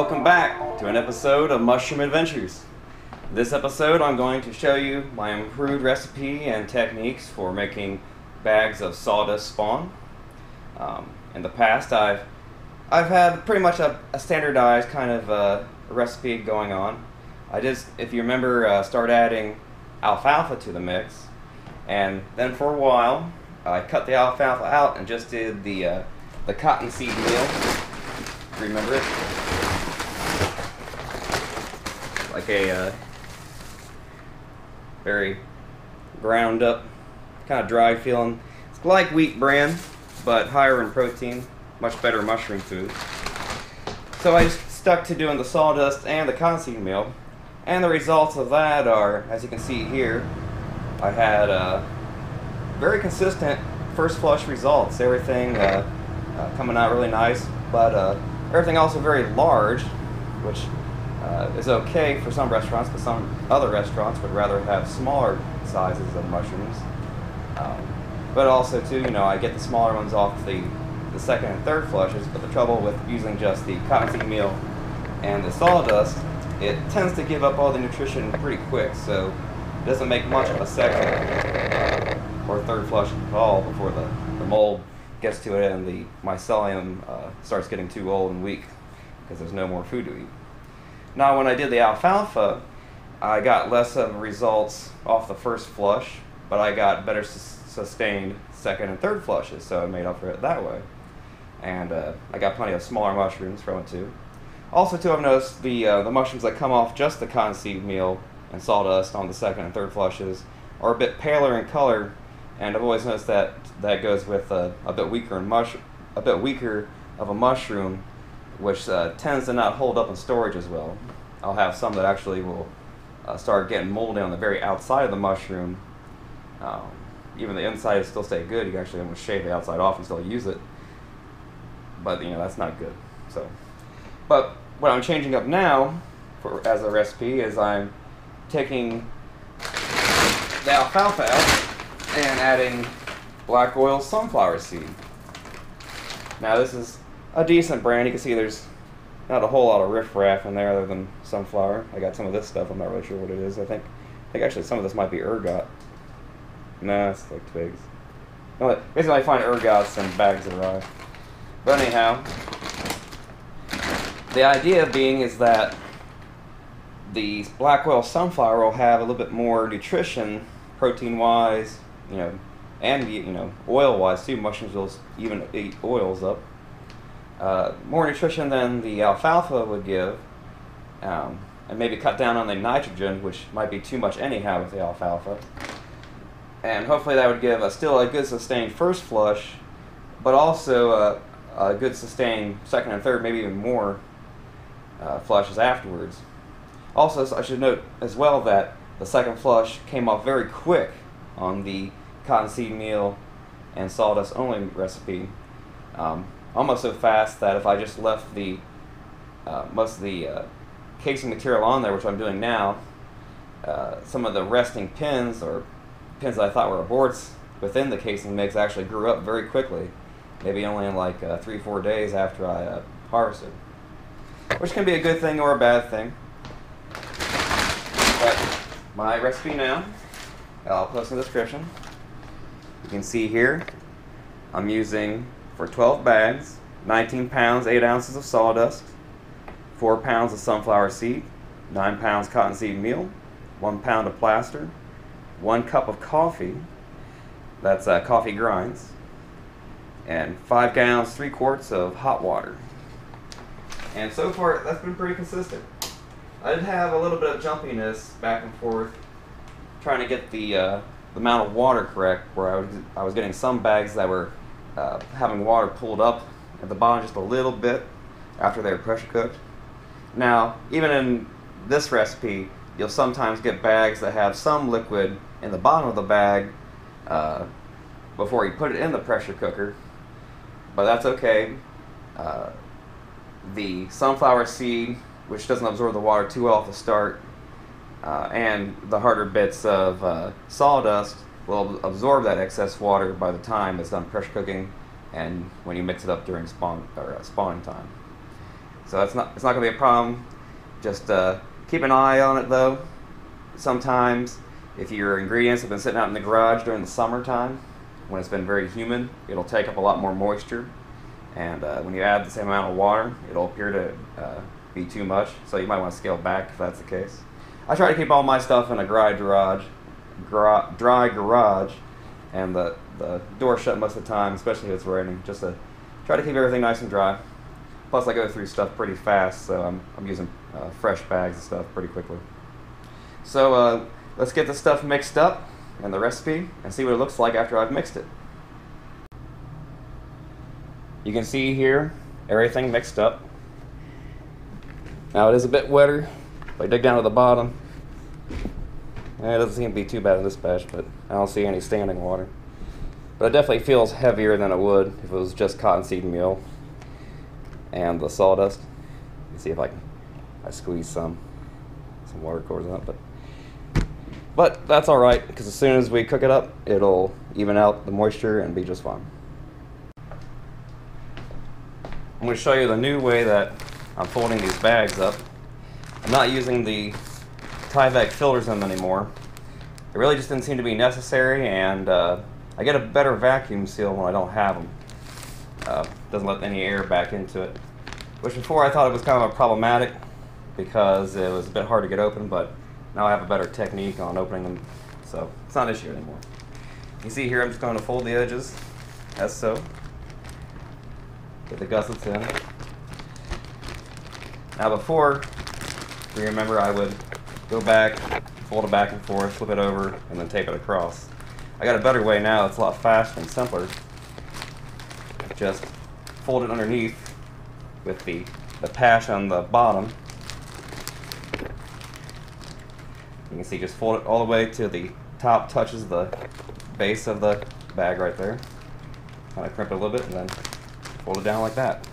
Welcome back to an episode of Mushroom Adventures. This episode, I'm going to show you my improved recipe and techniques for making bags of sawdust spawn. Um, in the past, I've I've had pretty much a, a standardized kind of uh, recipe going on. I just, if you remember, uh, started adding alfalfa to the mix, and then for a while, I cut the alfalfa out and just did the uh, the cottonseed meal. Remember it? Like a uh, very ground up, kind of dry feeling. It's like wheat bran, but higher in protein, much better mushroom food. So I just stuck to doing the sawdust and the cottonseed meal, and the results of that are, as you can see here, I had uh, very consistent first flush results. Everything uh, uh, coming out really nice, but uh, everything also very large, which uh, is okay for some restaurants, but some other restaurants would rather have smaller sizes of mushrooms. Um, but also too, you know, I get the smaller ones off the, the second and third flushes, but the trouble with using just the cottonseed meal and the sawdust, it tends to give up all the nutrition pretty quick, so it doesn't make much of a second or third flush at all before the, the mold gets to it and the mycelium uh, starts getting too old and weak because there's no more food to eat. Now, when I did the alfalfa, I got less of results off the first flush, but I got better sustained second and third flushes, so I made up for it that way. And uh, I got plenty of smaller mushrooms from it too. Also, too, I've noticed the uh, the mushrooms that come off just the cottonseed meal and sawdust on the second and third flushes are a bit paler in color, and I've always noticed that that goes with a, a bit weaker mush, a bit weaker of a mushroom which uh, tends to not hold up in storage as well. I'll have some that actually will uh, start getting moldy on the very outside of the mushroom. Um, even the inside still stay good. You actually almost shave the outside off and still use it. But you know that's not good. So, but what I'm changing up now for as a recipe is I'm taking the alfalfa out and adding black oil sunflower seed. Now this is a decent brand. You can see there's not a whole lot of riffraff in there other than sunflower. I got some of this stuff. I'm not really sure what it is. I think, I think actually some of this might be ergot. Nah, it's like twigs. Basically, I find ergots in bags of rye. But anyhow, the idea being is that the black oil sunflower will have a little bit more nutrition, protein-wise, you know, and you know, oil-wise too. Mushrooms will even eat oils up uh, more nutrition than the alfalfa would give, um, and maybe cut down on the nitrogen, which might be too much anyhow with the alfalfa. And hopefully that would give a, still a good sustained first flush, but also a, a good sustained second and third, maybe even more uh, flushes afterwards. Also, I should note as well that the second flush came off very quick on the cottonseed meal and sawdust only recipe. Um, almost so fast that if I just left the uh, most of the uh, casing material on there, which I'm doing now, uh, some of the resting pins or pins that I thought were aborts within the casing mix actually grew up very quickly, maybe only in like uh, three, four days after I uh, harvested, which can be a good thing or a bad thing. But my recipe now, I'll post in the description. You can see here, I'm using for 12 bags, 19 pounds, 8 ounces of sawdust, 4 pounds of sunflower seed, 9 pounds cottonseed meal, 1 pound of plaster, 1 cup of coffee, that's uh, coffee grinds, and 5 gallons, 3 quarts of hot water. And so far, that's been pretty consistent. I did have a little bit of jumpiness back and forth, trying to get the, uh, the amount of water correct, where I was, I was getting some bags that were uh, having water pulled up at the bottom just a little bit after they're pressure cooked. Now, even in this recipe, you'll sometimes get bags that have some liquid in the bottom of the bag uh, before you put it in the pressure cooker, but that's okay. Uh, the sunflower seed, which doesn't absorb the water too well at the start, uh, and the harder bits of uh, sawdust will absorb that excess water by the time it's done pressure cooking and when you mix it up during spawn or uh, spawning time. So that's not it's not gonna be a problem. Just uh, keep an eye on it though. Sometimes if your ingredients have been sitting out in the garage during the summertime, when it's been very humid, it'll take up a lot more moisture. And uh, when you add the same amount of water, it'll appear to uh, be too much. So you might want to scale back if that's the case. I try to keep all my stuff in a dry garage, gra- dry garage, and the, the door shut most of the time, especially if it's raining, just to try to keep everything nice and dry. Plus, I go through stuff pretty fast, so I'm, I'm using uh, fresh bags and stuff pretty quickly. So uh, let's get the stuff mixed up and the recipe and see what it looks like after I've mixed it. You can see here everything mixed up. Now it is a bit wetter. I dig down to the bottom, it doesn't seem to be too bad in this batch, but I don't see any standing water. But it definitely feels heavier than it would if it was just cottonseed meal and the sawdust. Let's see if I can I squeeze some some water cores out, but but that's all right because as soon as we cook it up, it'll even out the moisture and be just fine. I'm going to show you the new way that I'm folding these bags up. I'm not using the Tyvek filters them anymore. It really just didn't seem to be necessary, and uh, I get a better vacuum seal when I don't have them. Uh, doesn't let any air back into it. Which before I thought it was kind of problematic because it was a bit hard to get open, but now I have a better technique on opening them, so it's not an issue anymore. You see here I'm just going to fold the edges, as so. Get the gussets in. Now before, you remember, I would go back, fold it back and forth, flip it over, and then tape it across. I got a better way now, it's a lot faster and simpler. Just fold it underneath with the, the patch on the bottom. You can see just fold it all the way to the top touches the base of the bag right there. Kind of crimp it a little bit and then fold it down like that.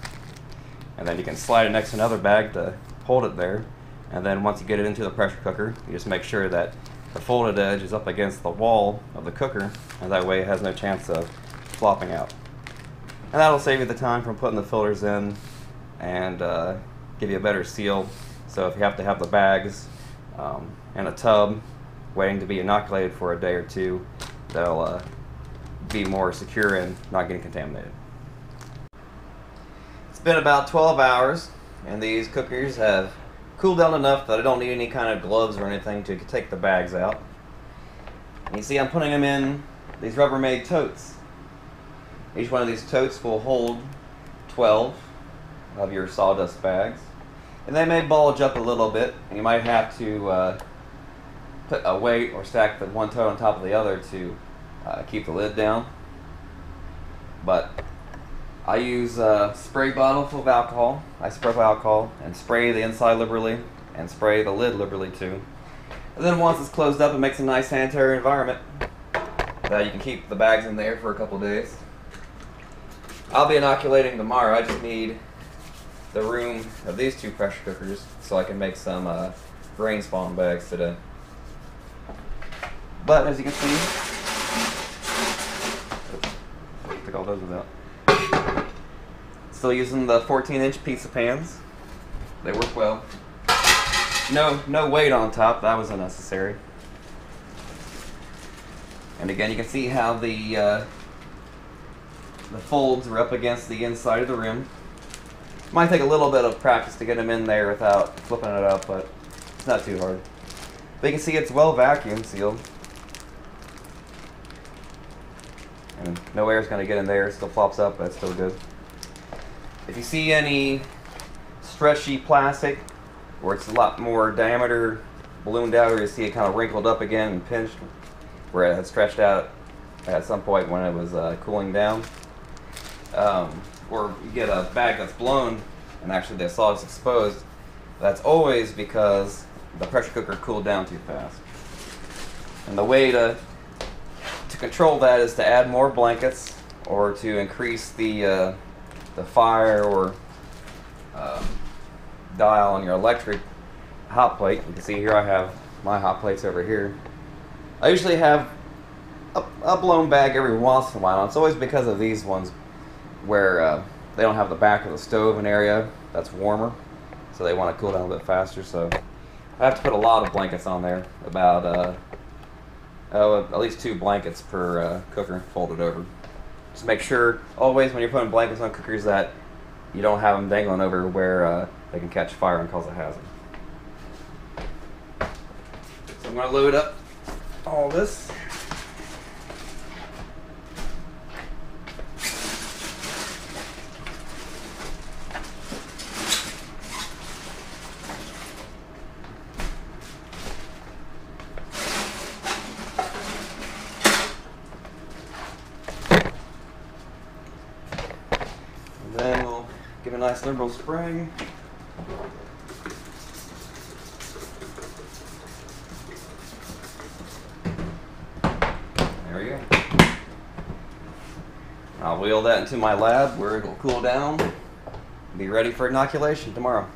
And then you can slide it next to another bag to hold it there. And then once you get it into the pressure cooker, you just make sure that the folded edge is up against the wall of the cooker, and that way it has no chance of flopping out. And that'll save you the time from putting the filters in and uh, give you a better seal. So if you have to have the bags um, in a tub waiting to be inoculated for a day or two, they'll uh, be more secure and not getting contaminated. It's been about 12 hours, and these cookers have cooled down enough that I don't need any kind of gloves or anything to take the bags out. And you see I'm putting them in these Rubbermaid totes. Each one of these totes will hold 12 of your sawdust bags. And they may bulge up a little bit, and you might have to uh, put a weight or stack the one tote on top of the other to uh, keep the lid down. But I use a spray bottle full of alcohol, I spray isopropyl alcohol, and spray the inside liberally and spray the lid liberally too. And then once it's closed up, it makes a nice sanitary environment that you can keep the bags in there for a couple days. I'll be inoculating tomorrow. I just need the room of these two pressure cookers so I can make some uh, grain spawn bags today. But as you can see, take all those without. Still using the 14 inch pizza pans. They work well. No, no weight on top, that was unnecessary. And again, you can see how the uh, the folds are up against the inside of the rim. Might take a little bit of practice to get them in there without flipping it up, but it's not too hard. But you can see it's well vacuum sealed. And no air is going to get in there. It still flops up, but it's still good. If you see any stretchy plastic, where it's a lot more diameter ballooned out, or you see it kind of wrinkled up again and pinched, where it had stretched out at some point when it was uh, cooling down, um, or you get a bag that's blown and actually the solid's exposed, that's always because the pressure cooker cooled down too fast. And the way to to control that is to add more blankets or to increase the uh, the fire or um, dial on your electric hot plate. You can see here I have my hot plates over here. I usually have a, a blown bag every once in a while. It's always because of these ones where uh, they don't have the back of the stove an area that's warmer. so they want to cool down a bit faster. So I have to put a lot of blankets on there, about uh, oh, at least two blankets per uh, cooker folded over. Just make sure always when you're putting blankets on cookers that you don't have them dangling over where uh, they can catch fire and cause a hazard. So I'm going to load up all this. And then we'll give a nice liberal spray. There we go. I'll wheel that into my lab where it'll cool down. Be ready for inoculation tomorrow.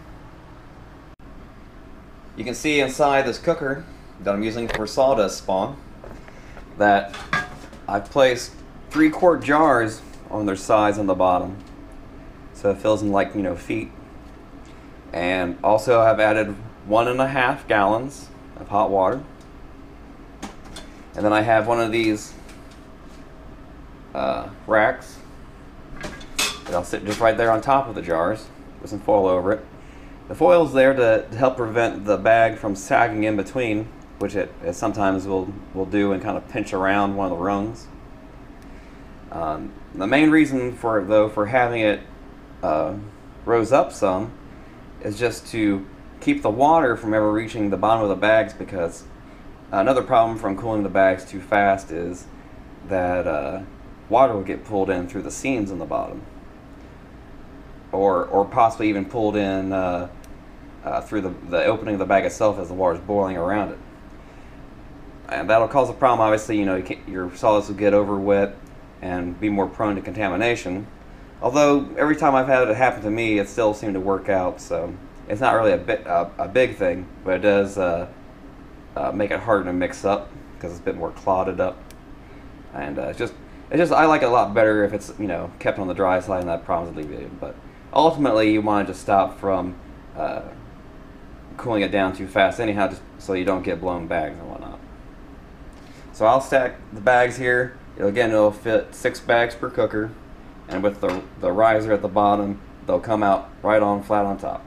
You can see inside this cooker that I'm using for sawdust spawn that I've placed three quart jars on their sides on the bottom. So it fills in like, you know, feet. And also I've added one and a half gallons of hot water. And then I have one of these uh, racks that'll sit just right there on top of the jars with some foil over it. The foil is there to, to help prevent the bag from sagging in between, which it, it sometimes will, will do and kind of pinch around one of the rungs. Um, the main reason for though for having it uh, rose up some is just to keep the water from ever reaching the bottom of the bags because another problem from cooling the bags too fast is that uh, water will get pulled in through the seams in the bottom. Or or possibly even pulled in uh, uh, through the, the opening of the bag itself as the water is boiling around it. And that'll cause a problem. Obviously you know you your solids will get over wet and be more prone to contamination although every time I've had it happen to me, it still seemed to work out. So it's not really a bit a big thing, but it does uh, uh, make it harder to mix up because it's a bit more clotted up. And uh, it's just it's just I like it a lot better if it's you know kept on the dry side and that problem's alleviated. But ultimately, you want to just stop from uh, cooling it down too fast anyhow, just so you don't get blown bags and whatnot. So I'll stack the bags here. It'll, again, it'll fit six bags per cooker and with the, the riser at the bottom, they'll come out right on flat on top.